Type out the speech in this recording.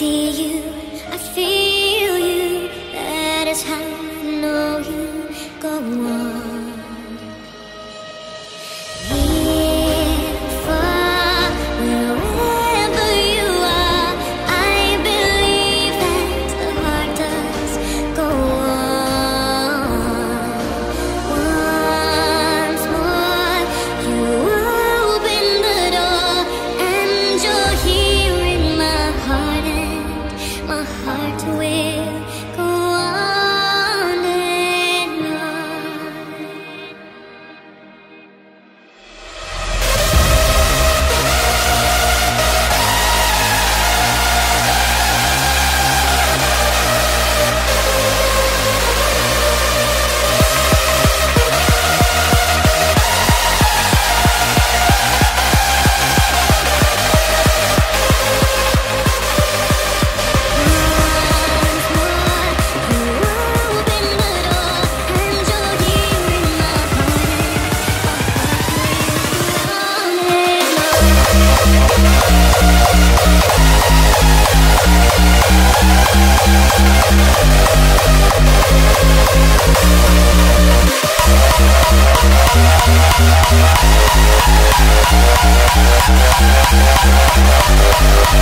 see you, I feel you. That is how I know you go on. Near, far, wherever you are, I believe that the heart does go on. Once more, you open the door, and you're here in my heart, and my heart will go on and on. Thank